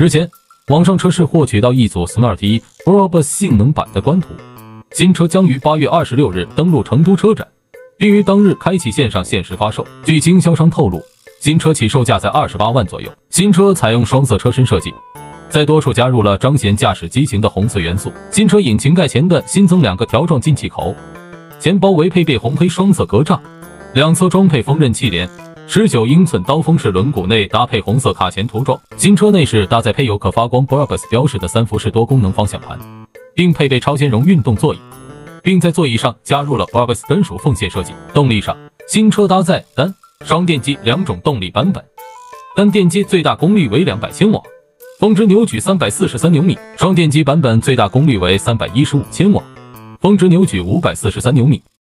日前，网上车市获取到一组 Smart 一 Brabus 性能版的官图，新车将于八月二十六日登陆成都车展，并于当日开启线上限时发售。据经销商透露，新车起售价在二十八万左右。新车采用双色车身设计，在多处加入了彰显驾驶激情的红色元素。新车引擎盖前的新增两个条状进气口，前包围配备红黑双色格栅，两侧装配锋刃气帘。十九英寸刀锋式轮毂内搭配红色卡钳涂装，新车内饰搭载配有可发光 Brabus 标识的三辐式多功能方向盘，并配备超兼容运动座椅，并在座椅上加入了 Brabus 专属缝线设计。动力上，新车搭载单、双电机两种动力版本，单电机最大功率为两百千瓦，峰值扭矩三百四十三牛米；双电机版本最大功率为三百一十五千瓦，峰值扭矩五百四十三牛米。